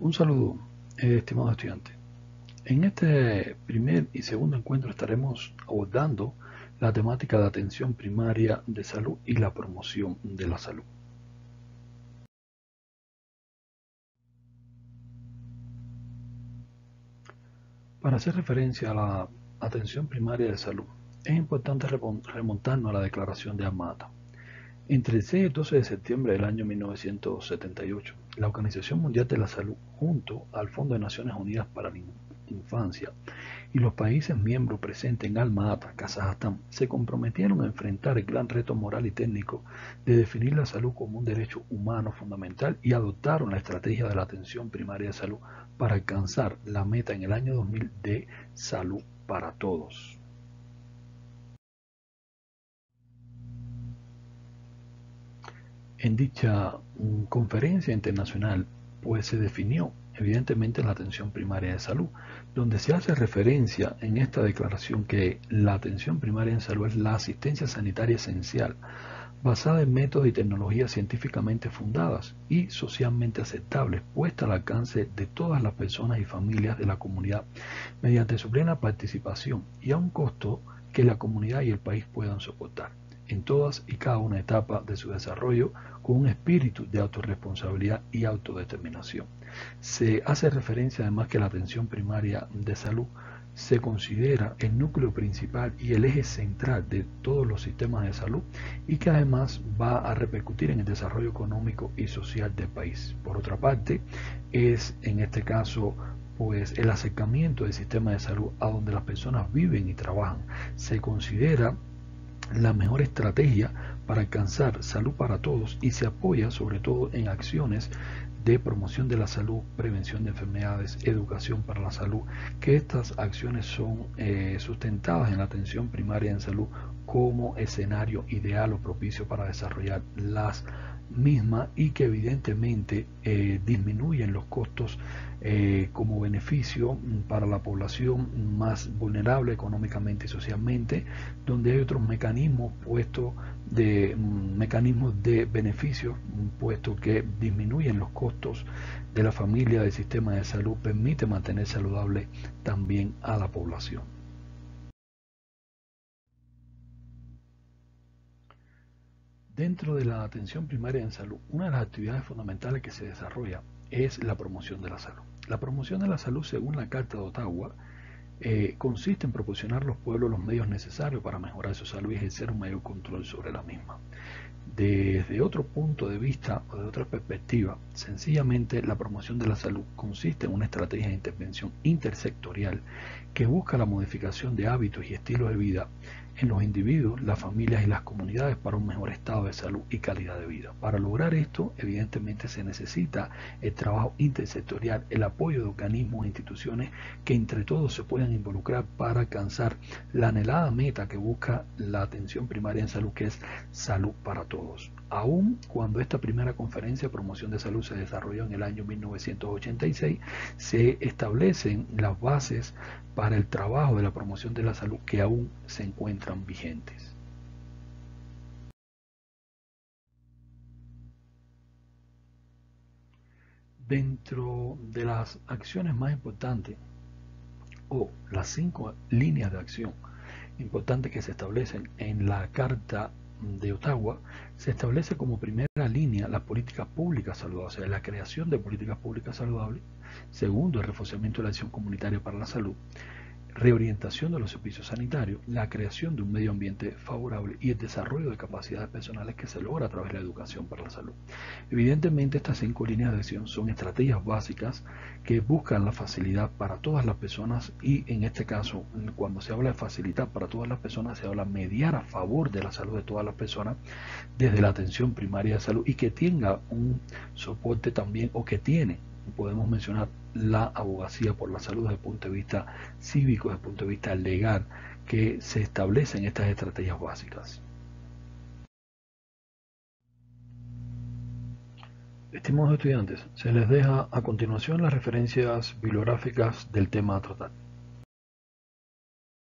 Un saludo, eh, estimados estudiantes. En este primer y segundo encuentro estaremos abordando la temática de atención primaria de salud y la promoción de la salud. Para hacer referencia a la atención primaria de salud, es importante remontarnos a la declaración de Amata. Entre el 6 y el 12 de septiembre del año 1978, la Organización Mundial de la Salud, junto al Fondo de Naciones Unidas para la Infancia y los países miembros presentes en Alma-Ata, Kazajstán, se comprometieron a enfrentar el gran reto moral y técnico de definir la salud como un derecho humano fundamental y adoptaron la estrategia de la atención primaria de salud para alcanzar la meta en el año 2000 de salud para todos. En dicha mm, conferencia internacional, pues se definió evidentemente la atención primaria de salud, donde se hace referencia en esta declaración que la atención primaria en salud es la asistencia sanitaria esencial, basada en métodos y tecnologías científicamente fundadas y socialmente aceptables, puesta al alcance de todas las personas y familias de la comunidad mediante su plena participación y a un costo que la comunidad y el país puedan soportar en todas y cada una etapa de su desarrollo con un espíritu de autorresponsabilidad y autodeterminación. Se hace referencia además que la atención primaria de salud se considera el núcleo principal y el eje central de todos los sistemas de salud y que además va a repercutir en el desarrollo económico y social del país. Por otra parte, es en este caso pues el acercamiento del sistema de salud a donde las personas viven y trabajan. Se considera la mejor estrategia para alcanzar salud para todos y se apoya sobre todo en acciones de promoción de la salud, prevención de enfermedades, educación para la salud, que estas acciones son eh, sustentadas en la atención primaria en salud como escenario ideal o propicio para desarrollar las misma y que evidentemente eh, disminuyen los costos eh, como beneficio para la población más vulnerable económicamente y socialmente, donde hay otros mecanismos puestos de mm, mecanismos de beneficio puesto que disminuyen los costos de la familia del sistema de salud, permite mantener saludable también a la población. Dentro de la atención primaria en salud, una de las actividades fundamentales que se desarrolla es la promoción de la salud. La promoción de la salud, según la Carta de Ottawa, eh, consiste en proporcionar a los pueblos los medios necesarios para mejorar su salud y ejercer un mayor control sobre la misma. Desde otro punto de vista o de otra perspectiva, sencillamente la promoción de la salud consiste en una estrategia de intervención intersectorial que busca la modificación de hábitos y estilos de vida en los individuos, las familias y las comunidades para un mejor estado de salud y calidad de vida. Para lograr esto, evidentemente se necesita el trabajo intersectorial, el apoyo de organismos e instituciones que entre todos se puedan involucrar para alcanzar la anhelada meta que busca la atención primaria en salud, que es salud para todos. Aún cuando esta primera conferencia de promoción de salud se desarrolló en el año 1986, se establecen las bases para el trabajo de la promoción de la salud que aún se encuentran vigentes. Dentro de las acciones más importantes o las cinco líneas de acción importantes que se establecen en la Carta de Ottawa, se establece como primera línea las políticas públicas saludables, o sea, la creación de políticas públicas saludables. Segundo, el reforzamiento de la acción comunitaria para la salud reorientación de los servicios sanitarios, la creación de un medio ambiente favorable y el desarrollo de capacidades personales que se logra a través de la educación para la salud. Evidentemente, estas cinco líneas de acción son estrategias básicas que buscan la facilidad para todas las personas y en este caso, cuando se habla de facilitar para todas las personas, se habla de mediar a favor de la salud de todas las personas desde la atención primaria de salud y que tenga un soporte también o que tiene podemos mencionar la abogacía por la salud desde el punto de vista cívico, desde el punto de vista legal, que se establecen estas estrategias básicas. Estimados estudiantes, se les deja a continuación las referencias bibliográficas del tema a tratar.